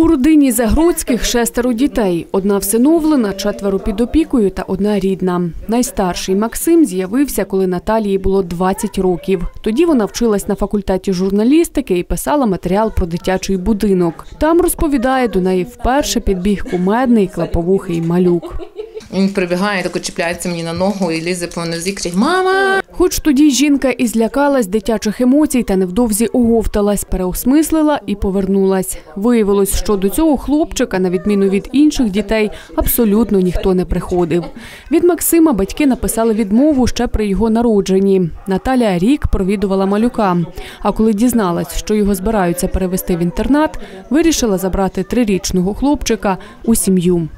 У родині Загродських шестеро дітей. Одна всиновлена, четверо під опікою та одна рідна. Найстарший Максим з'явився, коли Наталії було 20 років. Тоді вона вчилась на факультеті журналістики і писала матеріал про дитячий будинок. Там розповідає, до неї вперше підбіг кумедний клаповухий малюк. Він прибігає, тако чіпляється мені на ногу і лізе по нозі, кричить Мама! Хоч тоді жінка і злякалась дитячих емоцій та невдовзі оговталась, переосмислила і повернулась. Виявилось, що до цього хлопчика, на відміну від інших дітей, абсолютно ніхто не приходив. Від Максима батьки написали відмову ще при його народженні. Наталя рік провідувала малюка. А коли дізналась, що його збираються перевести в інтернат, вирішила забрати трирічного хлопчика у сім'ю.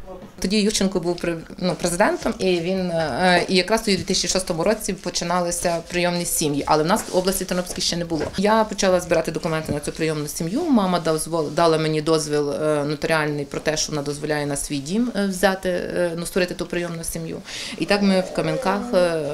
Тоді Ющенко був ну, президентом, і він е, і якраз у 2006 році починалися прийомні сім'ї, але в нас в області Тернопільській ще не було. Я почала збирати документи на цю прийомну сім'ю. Мама дала мені дозвіл е, нотаріальний про те, що вона дозволяє на свій дім е, взяти, е, ну створити ту прийомну сім'ю. І так ми в Кам'янках е, е,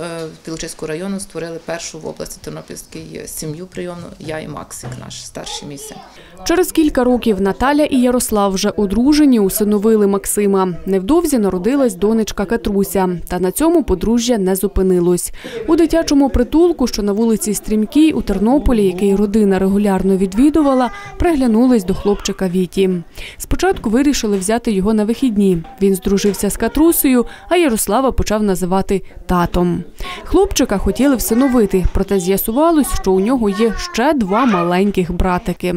Пілочиського району створили першу в області Тернопільській сім'ю прийомну. Я і Максик, наш старший мій син. Через кілька років Наталя і Ярослав вже одружені, усиновили Максима. Невдовзі народилась донечка Катруся. Та на цьому подружжя не зупинилось. У дитячому притулку, що на вулиці Стрімкій у Тернополі, який родина регулярно відвідувала, приглянулись до хлопчика Віті. Спочатку вирішили взяти його на вихідні. Він здружився з Катрусею, а Ярослава почав називати татом. Хлопчика хотіли всиновити, проте з'ясувалось, що у нього є ще два маленьких братики.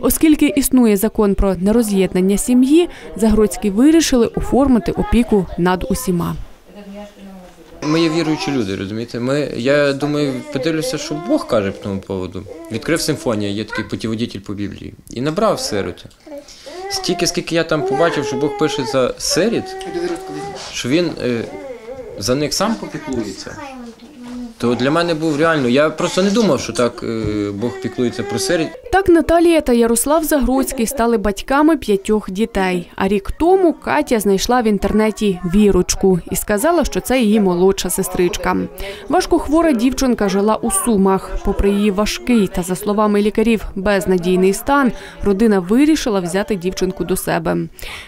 Оскільки існує закон про нероз'єднання сім'ї, Загородські вирішили оформити опіку над усіма. Ми є віруючі люди, розумієте? Ми, я думаю, подивлюся, що Бог каже по тому поводу. Відкрив симфонія, є такий путіводитель по Біблії. І набрав сироти. Стільки, скільки я там побачив, що Бог пише за сиріт, що він е, за них сам попіклується. То для мене був реально. Я просто не думав, що так е, Бог піклується про сиріт. Так Наталія та Ярослав Загродський стали батьками п'ятьох дітей. А рік тому Катя знайшла в інтернеті вірочку і сказала, що це її молодша сестричка. Важкохвора дівчинка жила у Сумах. Попри її важкий та, за словами лікарів, безнадійний стан, родина вирішила взяти дівчинку до себе.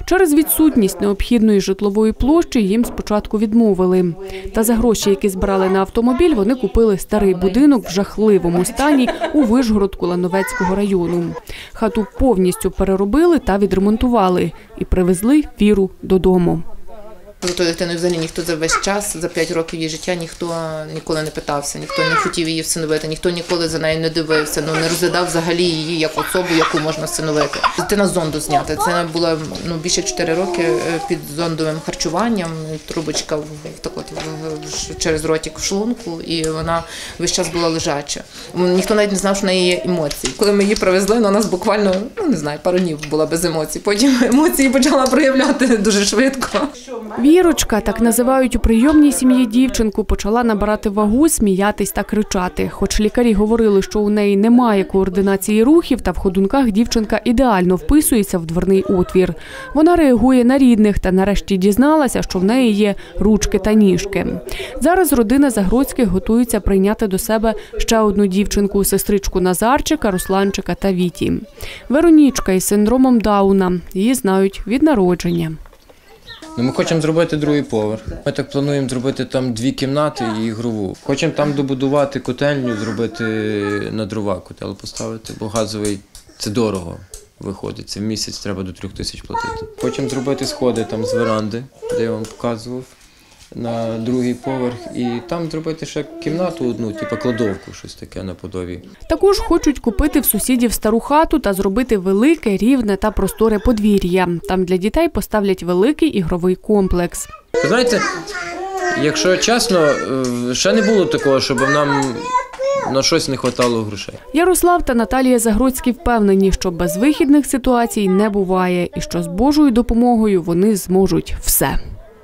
Через відсутність необхідної житлової площі їм спочатку відмовили. Та за гроші, які збирали на автомобіль, вони купили старий будинок в жахливому стані у Вишгородку Лановецького району. Хату повністю переробили та відремонтували і привезли віру додому. За тою дитиною взагалі ніхто за весь час, за 5 років її життя, ніхто ніколи не питався, ніхто не хотів її всиновити, ніхто ніколи за нею не дивився, ну не розглядав взагалі її як особу, яку можна всиновити. Дитина зонду зняти. Це була ну більше 4 роки е, під зондовим харчуванням. Трубочка в так от в- через ротик в шлунку, і вона весь час була лежача. Ніхто навіть не знав, що в неї є емоції. Коли ми її привезли, вона нас буквально ну не знаю, пару днів була без емоцій. Потім емоції почала проявляти дуже швидко. Вірочка, так називають у прийомній сім'ї дівчинку, почала набирати вагу, сміятись та кричати. Хоч лікарі говорили, що у неї немає координації рухів, та в ходунках дівчинка ідеально вписується в дверний отвір. Вона реагує на рідних та нарешті дізналася, що в неї є ручки та ніжки. Зараз родина Загродських готується прийняти до себе ще одну дівчинку, сестричку Назарчика, Русланчика та Віті. Веронічка із синдромом Дауна. Її знають від народження. Ну, ми хочемо зробити другий поверх. Ми так плануємо зробити там дві кімнати і ігрову. Хочемо там добудувати котельню, зробити на дрова котел поставити, бо газовий це дорого виходить. Це в місяць треба до трьох тисяч платити. Хочемо зробити сходи там з веранди, де я вам показував. На другий поверх, і там зробити ще кімнату одну, типу кладовку, щось таке наподобі. Також хочуть купити в сусідів стару хату та зробити велике, рівне та просторе подвір'я. Там для дітей поставлять великий ігровий комплекс. Знаєте, якщо чесно, е, ще не було такого, щоб нам на щось не вистачало грошей. Ярослав та Наталія Загродські впевнені, що безвихідних ситуацій не буває і що з Божою допомогою вони зможуть все.